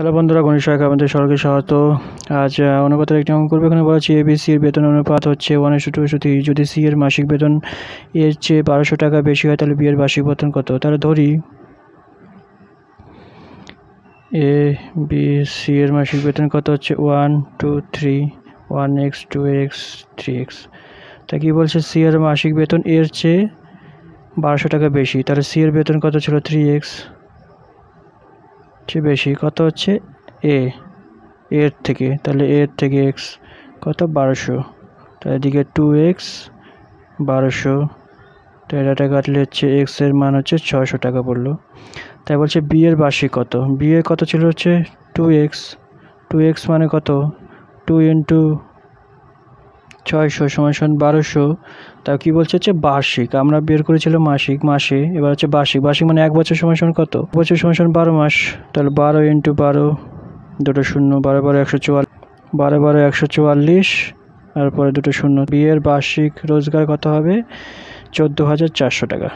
Hello বন্ধুরা, গণেশ সহায়ক আমাদের সরকারি স্বাগত। আজ অনুপাতের একটি অঙ্ক করবে। এখানে বলা হচ্ছে এবিসি এর বেতন অনুপাত হচ্ছে ওয়ান এস টু যদি সি এর মাসিক বেতন এর চেয়ে বারোশো টাকা বেশি হয়, তাহলে বি এর বার্ষিক বেতন কত? তাহলে ধরি এ বি সি এর মাসিক বেতন কত হচ্ছে? One two three one x two x three x তা কি বলছে? সি এর মাসিক বেতন এর চেয়ে বারোশো টাকা বেশি। তাহলে সি এর বেতন কত ছিল? থ্রি এক্স চেয়ে বেশি কত হচ্ছে? এ এর থেকে, তাহলে এর থেকে এক্স কত? বারোশো। তাহলে এদিকে টু এক্স বারোশো। তো এটা কাটলে হচ্ছে এক্সের মান হচ্ছে ছশো টাকা পড়ল। তাই বলছে বি এর বার্ষিক কত? বি এর কত ছিল হচ্ছে টু এক্স টু এক্স মানে কত? টু ইন্টু ছয়শো সমান সমান বারোশো। তা কী বলছে হচ্ছে বার্ষিক? আমরা বের করেছিলাম মাসিক, মাসে। এবার হচ্ছে বার্ষিক। বার্ষিক মানে এক বছর সমান সমান কত? বছর সমান সমান বারো মাস। তাহলে বারো ইন্টু বারো, দুটো শূন্য, বারো বারো একশো চুয়াল্লিশ বারো বারো একশো চুয়াল্লিশ তারপরে দুটো শূন্য। বিয়ের বার্ষিক রোজগার কত হবে? চোদ্দ হাজার চারশো টাকা।